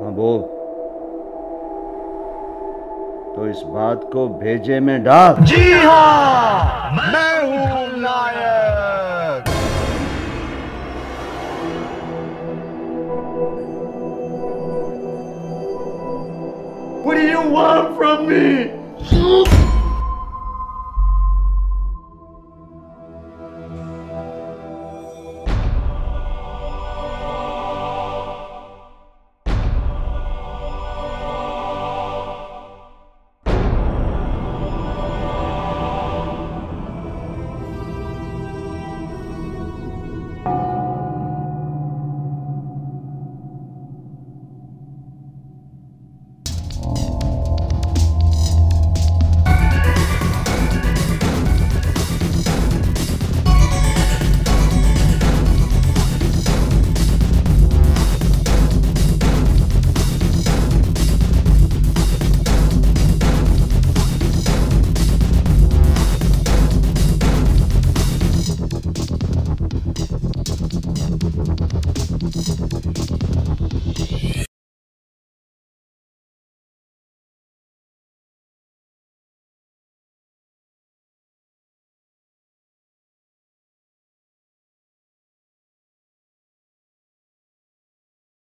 हाँ बोल। तो इस बात को भेजे में डाल। जी हाँ मैं हूँ नायक। What do you want from me? Thank you.